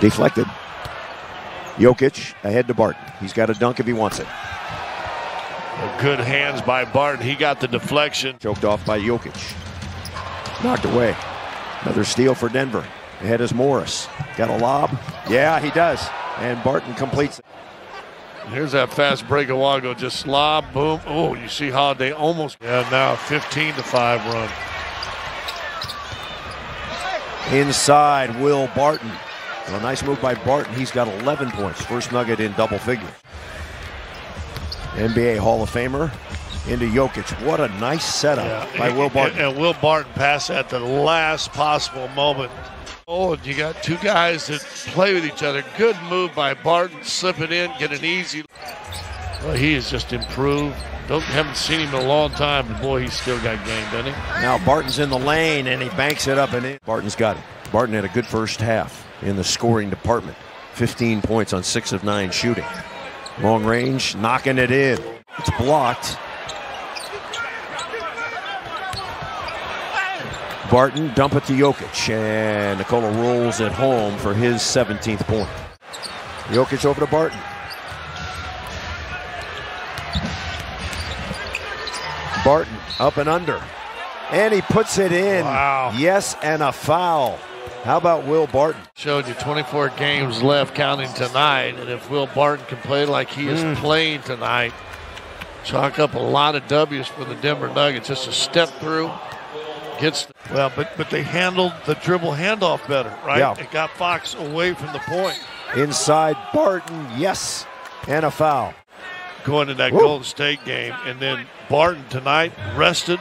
Deflected. Jokic ahead to Barton. He's got a dunk if he wants it. Good hands by Barton. He got the deflection. Choked off by Jokic. Knocked away. Another steal for Denver. Ahead is Morris. Got a lob. Yeah, he does. And Barton completes it. Here's that fast break of Wago. Just slob, boom. Oh, you see Holiday almost. Yeah, now 15 to 5 run. Inside, Will Barton. A nice move by Barton. He's got 11 points. First nugget in double figures. NBA Hall of Famer into Jokic. What a nice setup yeah. by Will Barton. And, and Will Barton passed at the last possible moment. Oh, and you got two guys that play with each other. Good move by Barton, slip it in, get an easy. Well, he has just improved. Don't haven't seen him in a long time, but boy, he's still got game, doesn't he? Now Barton's in the lane and he banks it up and in. Barton's got it. Barton had a good first half in the scoring department. 15 points on six of nine shooting. Long range, knocking it in. It's blocked. Barton dump it to Jokic, and Nikola rolls it home for his 17th point. Jokic over to Barton. Barton up and under. And he puts it in. Wow. Yes, and a foul. How about Will Barton? Showed you 24 games left counting tonight. And if Will Barton can play like he is mm. playing tonight, chalk up a lot of W's for the Denver Nuggets. Just a step through. Gets well, but but they handled the dribble handoff better, right? Yeah. It got Fox away from the point. Inside Barton, yes, and a foul. Going to that Woo. Golden State game, and then Barton tonight rested